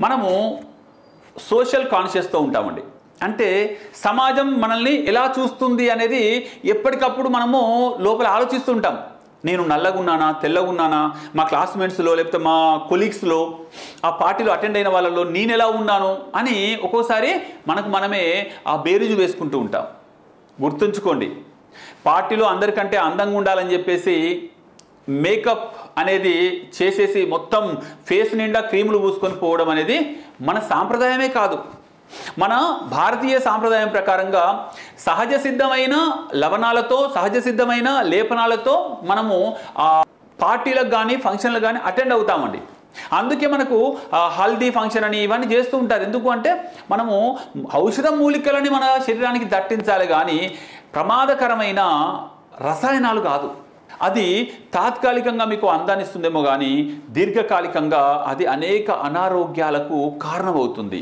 మనము సోషల్ కాన్షియస్తో ఉంటామండి. అంటే సమాజం మనల్ని ఎలా చూస్తుంది అనేది ఎప్పటికప్పుడు మనము లోపల ఆలోచిస్తూ ఉంటాం. నేను నల్లగున్నానా తెల్లగున్నానా మా క్లాస్మేట్స్లో లేకపోతే మా కొలీగ్స్లో ఆ పార్టీలో అటెండ్ అయిన వాళ్ళలో నేను ఎలా ఉన్నాను అని ఒక్కోసారి మనకు మనమే ఆ బేరుజు వేసుకుంటూ ఉంటాం. గుర్తుంచుకోండి. పార్టీలో అందరికంటే అందంగా ఉండాలని చెప్పేసి మేకప్ అనేది చేసేసి మొత్తం ఫేస్ నిండా క్రీములు పూసుకొని పోవడం అనేది మన సాంప్రదాయమే కాదు. మన భారతీయ సాంప్రదాయం ప్రకారంగా సహజ సిద్ధమైన లవణాలతో సహజ సిద్ధమైన లేపనాలతో మనము పార్టీలకు కానీ ఫంక్షన్లకు కానీ అటెండ్ అవుతామండి. అందుకే మనకు హల్దీ ఫంక్షన్ అని ఇవన్నీ చేస్తూ ఉంటారు. ఎందుకు అంటే మనము ఔషధ మూలికలని మన శరీరానికి దట్టించాలి కానీ ప్రమాదకరమైన రసాయనాలు కాదు. అది తాత్కాలికంగా మీకు అందాన్నిస్తుందేమో కానీ దీర్ఘకాలికంగా అది అనేక అనారోగ్యాలకు కారణమవుతుంది.